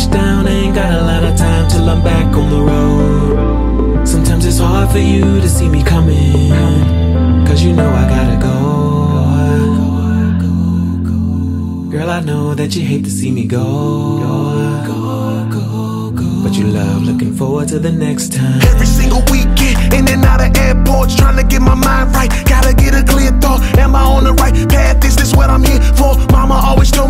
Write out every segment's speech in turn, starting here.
touchdown, ain't got a lot of time till I'm back on the road. Sometimes it's hard for you to see me coming, cause you know I gotta go. Girl, I know that you hate to see me go. But you love looking forward to the next time. Every single weekend, in and out of airports, trying to get my mind right. Gotta get a clear thought. Am I on the right path? Is this what I'm here for? Mama always told me,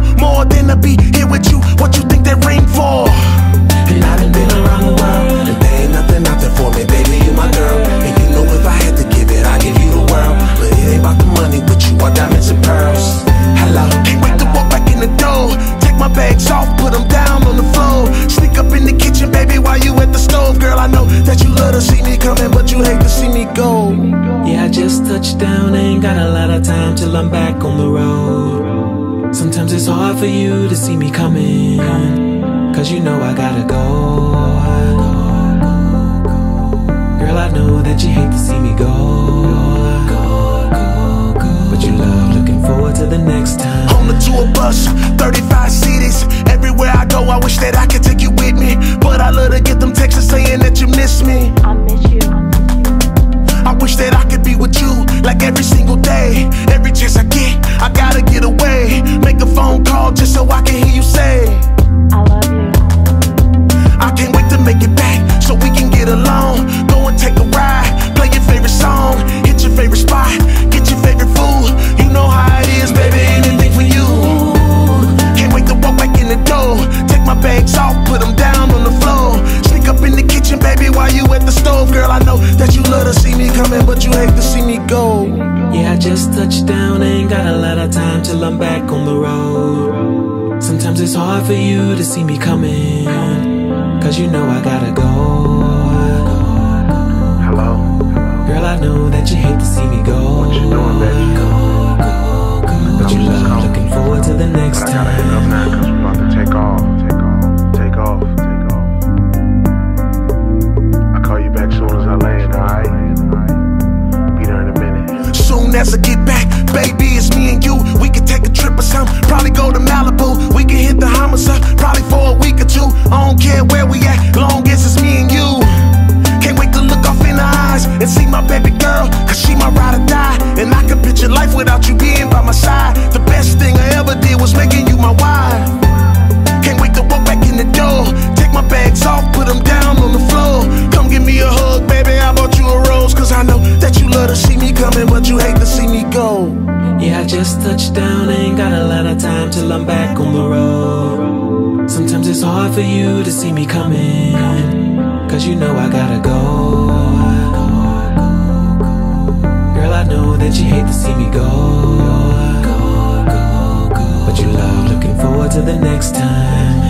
want more than to be here with you. What you think that ring for? And I done been around the world, and there ain't nothing out there for me, baby. You my girl, and you know if I had to give it, I'd give you the world. But it ain't about the money, with you are diamonds and pearls. Hello, can't wait to walk back in the door. Take my bags off, put them down on the floor. Sneak up in the kitchen, baby, while you at the stove. Girl, I know that you love to see me coming, but you hate to see me go. Yeah, I just touched down, ain't got a lot of time till I'm back on the road. Sometimes it's hard for you to see me coming, cause you know I gotta go. Girl, I know that you hate to see me go. But you love looking forward to the next time. On the tour bus, 35 cities. Everywhere I go, I wish that I every single day. Every chance I get, I gotta get away. Make a phone call just so I can hear you but you hate to see me go. Yeah, I just touched down, ain't got a lot of time till I'm back on the road. Sometimes it's hard for you to see me coming, cause you know I gotta go. Hello? Girl, I know that you hate to see me go. What you doing, baby? But you I'm just love looking forward to the next But I gotta hang up time. As I get back, baby, it's me and you. We can take a trip or something. Probably go to Malibu. We can hit the homicide, probably just touched down, ain't got a lot of time till I'm back on the road. Sometimes it's hard for you to see me coming, cause you know I gotta go. Girl, I know that you hate to see me go. But you love looking forward to the next time.